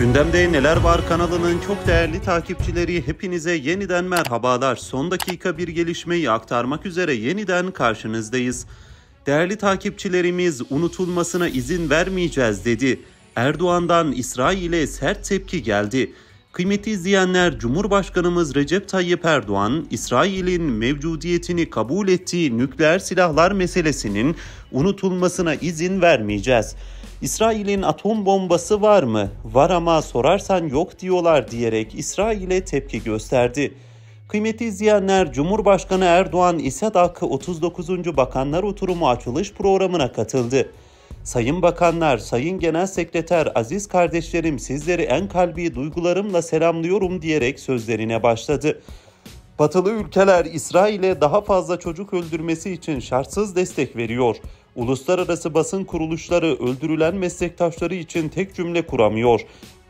Gündemde Neler Var kanalının çok değerli takipçileri hepinize yeniden merhabalar. Son dakika bir gelişmeyi aktarmak üzere yeniden karşınızdayız. Değerli takipçilerimiz unutulmasına izin vermeyeceğiz dedi. Erdoğan'dan İsrail'e sert tepki geldi. Kıymetli izleyenler Cumhurbaşkanımız Recep Tayyip Erdoğan, İsrail'in mevcudiyetini kabul ettiği nükleer silahlar meselesinin unutulmasına izin vermeyeceğiz. İsrail'in atom bombası var mı? Var ama sorarsan yok diyorlar diyerek İsrail'e tepki gösterdi. Kıymetli izleyenler, Cumhurbaşkanı Erdoğan İSEDAK 39. Bakanlar Oturumu açılış programına katıldı. Sayın Bakanlar, Sayın Genel Sekreter, aziz kardeşlerim sizleri en kalbi duygularımla selamlıyorum diyerek sözlerine başladı. Batılı ülkeler İsrail'e daha fazla çocuk öldürmesi için şartsız destek veriyor. Uluslararası basın kuruluşları öldürülen meslektaşları için tek cümle kuramıyor.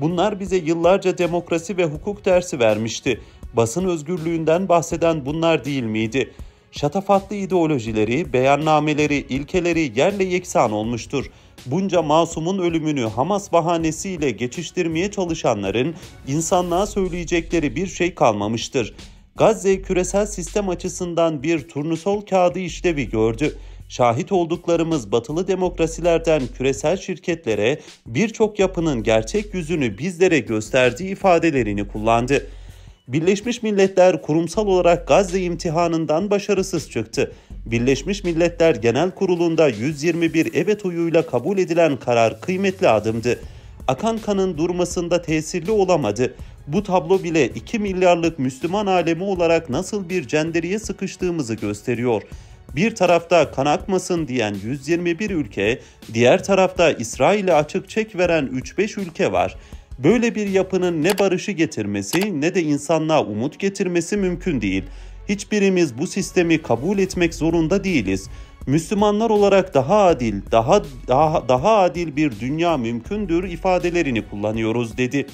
Bunlar bize yıllarca demokrasi ve hukuk dersi vermişti. Basın özgürlüğünden bahseden bunlar değil miydi? Şatafatlı ideolojileri, beyannameleri, ilkeleri yerle yeksan olmuştur. Bunca masumun ölümünü Hamas bahanesiyle geçiştirmeye çalışanların insanlığa söyleyecekleri bir şey kalmamıştır. Gazze küresel sistem açısından bir turnusol kağıdı işlevi gördü. Şahit olduklarımız batılı demokrasilerden küresel şirketlere birçok yapının gerçek yüzünü bizlere gösterdiği ifadelerini kullandı. Birleşmiş Milletler kurumsal olarak Gazze imtihanından başarısız çıktı. Birleşmiş Milletler Genel Kurulu'nda 121 evet oyuyla kabul edilen karar kıymetli adımdı. Akan kanın durmasında tesirli olamadı. Bu tablo bile 2 milyarlık Müslüman alemi olarak nasıl bir cenderiye sıkıştığımızı gösteriyor. Bir tarafta kan akmasın diyen 121 ülke, diğer tarafta İsrail'e açık çek veren 3-5 ülke var. Böyle bir yapının ne barışı getirmesi ne de insanlığa umut getirmesi mümkün değil. Hiçbirimiz bu sistemi kabul etmek zorunda değiliz. Müslümanlar olarak daha adil, daha daha daha adil bir dünya mümkündür ifadelerini kullanıyoruz dedi.